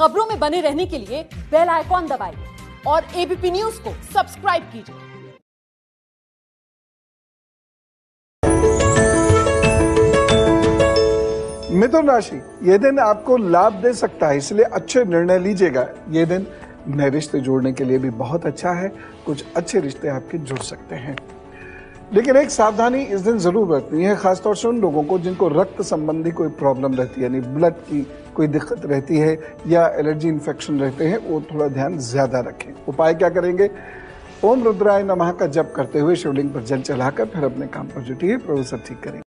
खबरों में बने रहने के लिए बेल आइकॉन दबाइए और एबीपी न्यूज़ को सब्सक्राइब कीजिए। मिथुन राशि, ये दिन आपको लाभ दे सकता है, इसलिए अच्छे निर्णय लीजिएगा। ये दिन नए रिश्ते जोड़ने के लिए भी बहुत अच्छा है, कुछ अच्छे रिश्ते आपके जुड़ सकते हैं। लेकिन एक सावधानी इस दिन ज़रूर बरतनी है, खासतौर से उन लोगों को जिनको रक्त संबंधी कोई प्रॉब्लम रहती है, यानी ब्लड की कोई दिक्कत रहती है या एलर्जी इन्फेक्शन रहते हैं, वो थोड़ा ध्यान ज़्यादा रखें। उपाय क्या करेंगे? ओम रुद्राय नमः का जप करते हुए शिवलिंग पर जल चढ़ाकर फिर अपने काम पर जुटिए, प्रभु सब ठीक करेंगे